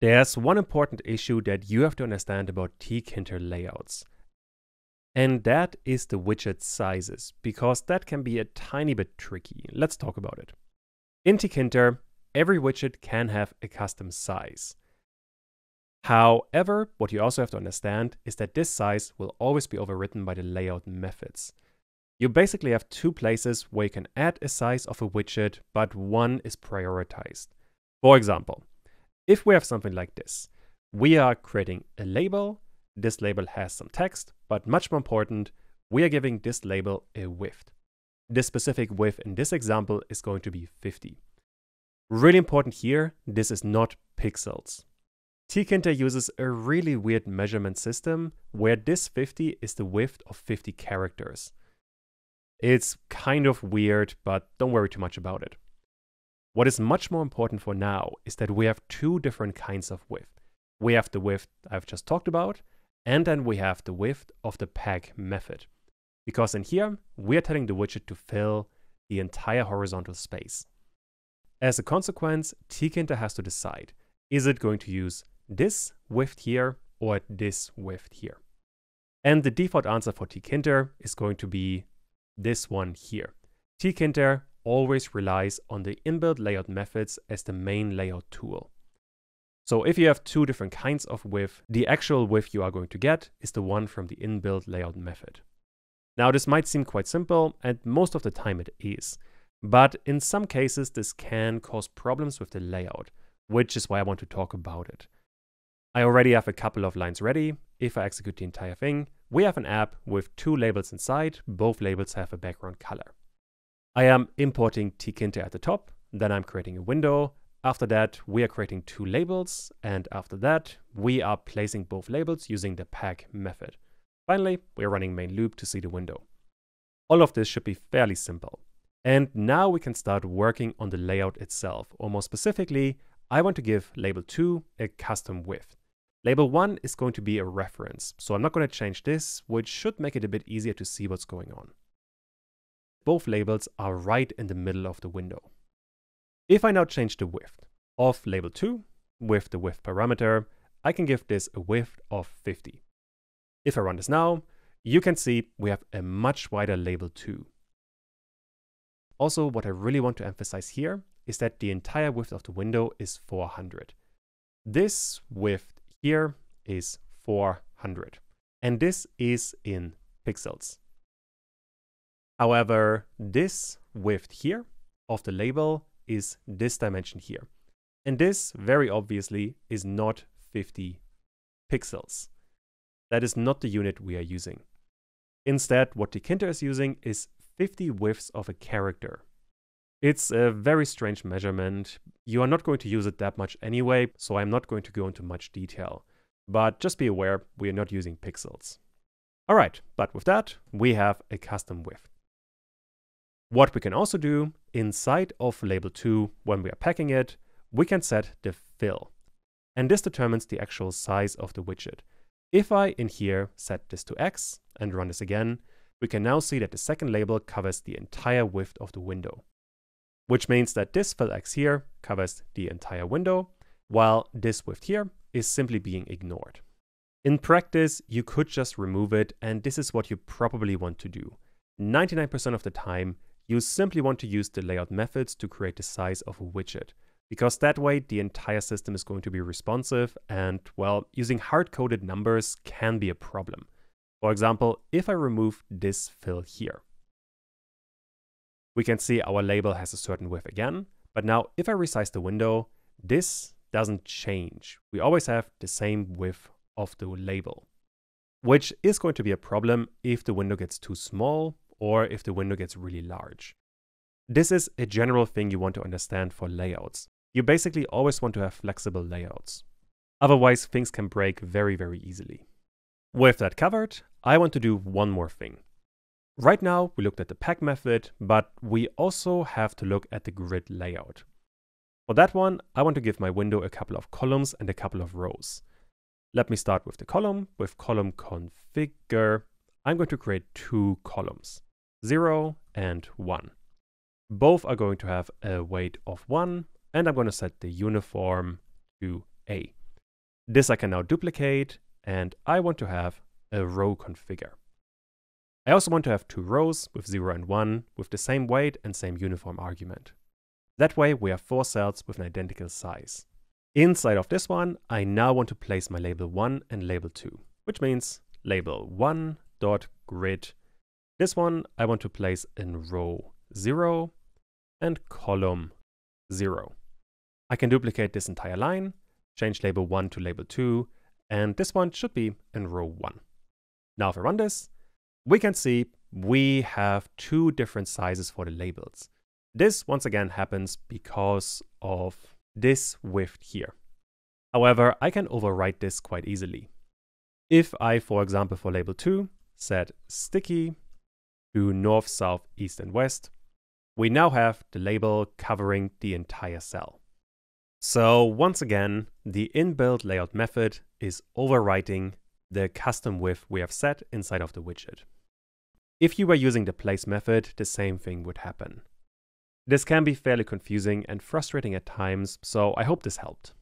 There's one important issue that you have to understand about tkinter layouts. And that is the widget sizes, because that can be a tiny bit tricky. Let's talk about it. In tkinter, every widget can have a custom size. However, what you also have to understand is that this size will always be overwritten by the layout methods. You basically have two places where you can add a size of a widget, but one is prioritized. For example, if we have something like this, we are creating a label, this label has some text, but much more important, we are giving this label a width. This specific width in this example is going to be 50. Really important here, this is not pixels. Tkinter uses a really weird measurement system where this 50 is the width of 50 characters. It's kind of weird, but don't worry too much about it. What is much more important for now is that we have two different kinds of width. We have the width I've just talked about, and then we have the width of the pack method. Because in here, we are telling the widget to fill the entire horizontal space. As a consequence, tkinter has to decide, is it going to use this width here or this width here. And the default answer for tkinter is going to be this one here. tkinter always relies on the inbuilt layout methods as the main layout tool. So if you have two different kinds of width, the actual width you are going to get is the one from the inbuilt layout method. Now this might seem quite simple, and most of the time it is. But in some cases this can cause problems with the layout, which is why I want to talk about it. I already have a couple of lines ready. If I execute the entire thing, we have an app with two labels inside. Both labels have a background color. I am importing tkinter at the top, then I'm creating a window. After that, we are creating two labels, and after that, we are placing both labels using the pack method. Finally, we're running main loop to see the window. All of this should be fairly simple. And now we can start working on the layout itself, or more specifically, I want to give label 2 a custom width. Label 1 is going to be a reference, so I'm not going to change this, which should make it a bit easier to see what's going on. Both labels are right in the middle of the window. If I now change the width of label 2 with the width parameter, I can give this a width of 50. If I run this now, you can see we have a much wider label 2. Also, what I really want to emphasize here is that the entire width of the window is 400. This width here is 400. And this is in pixels. However, this width here of the label is this dimension here. And this, very obviously, is not 50 pixels. That is not the unit we are using. Instead, what tkinter is using is 50 widths of a character. It's a very strange measurement. You are not going to use it that much anyway, so I'm not going to go into much detail. But just be aware, we are not using pixels. Alright, but with that, we have a custom width. What we can also do, inside of label 2, when we are packing it, we can set the fill. And this determines the actual size of the widget. If I, in here, set this to x and run this again, we can now see that the second label covers the entire width of the window which means that this fill x here covers the entire window, while this width here is simply being ignored. In practice, you could just remove it, and this is what you probably want to do. 99% of the time, you simply want to use the layout methods to create the size of a widget, because that way the entire system is going to be responsive, and well, using hard-coded numbers can be a problem. For example, if I remove this fill here, we can see our label has a certain width again. But now if I resize the window, this doesn't change. We always have the same width of the label, which is going to be a problem if the window gets too small or if the window gets really large. This is a general thing you want to understand for layouts. You basically always want to have flexible layouts. Otherwise, things can break very, very easily. With that covered, I want to do one more thing. Right now, we looked at the pack method, but we also have to look at the grid layout. For that one, I want to give my window a couple of columns and a couple of rows. Let me start with the column. With column configure, I'm going to create two columns, 0 and 1. Both are going to have a weight of 1, and I'm going to set the uniform to A. This I can now duplicate, and I want to have a row configure. I also want to have two rows with 0 and 1 with the same weight and same uniform argument. That way we have four cells with an identical size. Inside of this one, I now want to place my label 1 and label 2, which means label 1 dot grid. This one I want to place in row 0 and column 0. I can duplicate this entire line, change label 1 to label 2, and this one should be in row 1. Now if I run this, we can see we have two different sizes for the labels. This once again happens because of this width here. However, I can overwrite this quite easily. If I, for example, for label 2, set sticky to north, south, east, and west, we now have the label covering the entire cell. So once again, the inbuilt layout method is overwriting the custom width we have set inside of the widget. If you were using the place method, the same thing would happen. This can be fairly confusing and frustrating at times, so I hope this helped.